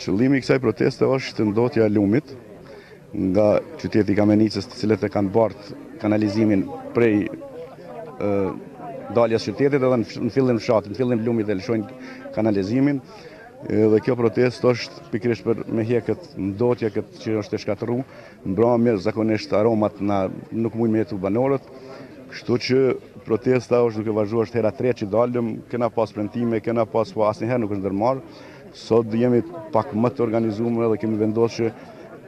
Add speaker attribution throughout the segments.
Speaker 1: Qëllimi i kësaj proteste është ndotja e lumit nga qyteti i Kamenicës të cilët e kanë bart kanalizimin prej daljes qytetit edhe në fillim fshatë, në fillim lumit e lëshojnë kanalizimin edhe kjo protestë është pikërisht për me hjek ndotje këtë që është e shkatërru Mbramje zakonisht aromat na nuk mujnë me jetu banorët, kështu që protesta është duke vazhdu është hera e tretë që dalëm, kena pas premtime, kena pas po asnjëherë nuk është ndërmarrë. Sot jemi pak më të organizuar dhe kemi vendosur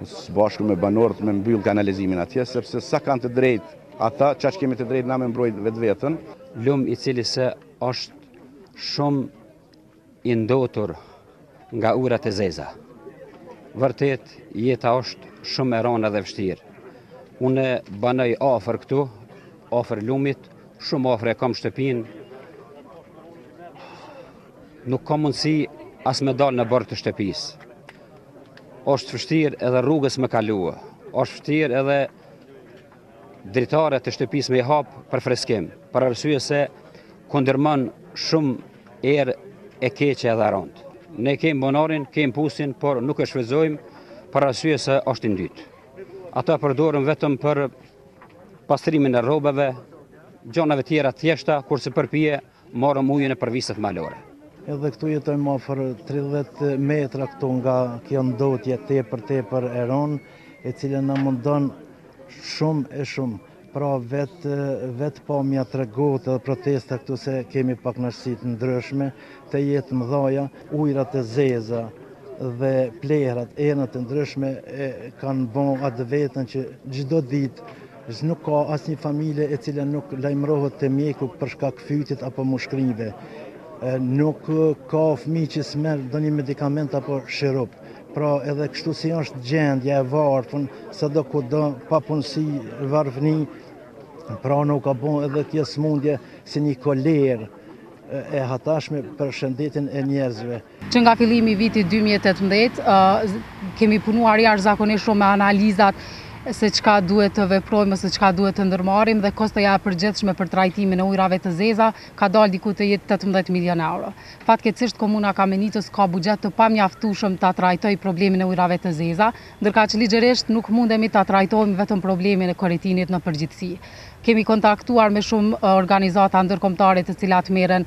Speaker 1: që së bashku me banorët me mbyll kanalizimin atje, sepse sa kanë të drejtë ata, aq kemi të drejtë na me mbrojt vetveten.
Speaker 2: Lum i cili se është shumë I ndotur nga ujrat e zeza. Vërtet, jeta është shumë e rëndë edhe vështirë. Unë banoj afër këtu, afër lumit, shumë afër e kam shtëpinë. Nuk ka mundësi as me dalë në oborr të shtëpisë. është vështirë edhe rrugës me kalu. është vështirë edhe dritaret e shtëpisë me i hap për freskim, për arsye se kundërmon shumë erë e keqe edhe e rëndë. Ne kemi bunarin, kemi pusin, por nuk e shfrytëzojmë për arsye se është i ndytë. Atë përdorim vetëm për pastrimin e rrobave, gjonave tjera thjeshta, kurse për pije Marrëm ujin prej viseve malore.
Speaker 3: Edhe këtu jetojmë afër tridhjetë metra këtu nga kjo ndotje tepër tepër e rëndë, e cila na mundon shumë e shumë. Pra vetë pamja tregon edhe protesta këtu se kemi pakënaqësi të ndryshme, të tejet mëdha, ujërat e zeza dhe plehrat, erënat e ndryshme e kanë bërë atë të veten që çdo ditë Nuk ka asnjë familje e cila nuk lajmërohet te mjeku për shkak fytit apo mushkërinjve. Nuk ka fëmijë që s'merr ndonjë medikament apo shirup. Pra edhe kështu si është gjendja e varfun sado kudo, papunësi, varfni, pra nu ka bo edhe kjo sëmundje si një kolerë e hatashme për shëndetin e njerëzve.
Speaker 4: Që nga fillimi i vitit 2018, kemi punuar jashtëzakonisht shumë me analizat se çka duhet të veprojmë, se çka duhet të ndërmarrim dhe kostoja e përgjithshme për trajtimin e ujrave të zeza ka dalë diku të jetë 18 milion euro. Fatkeqësisht komuna e Kamenicës ka buxhet të pamjaftueshëm ta trajtojë problemin e ujrave të zeza, ndërkohë që ligjërisht nuk mundemi ta trajtojmë vetëm problemin e Koretinit në përgjithësi. Kemi kontaktuar me shumë organizata ndërkombëtare të cilat merren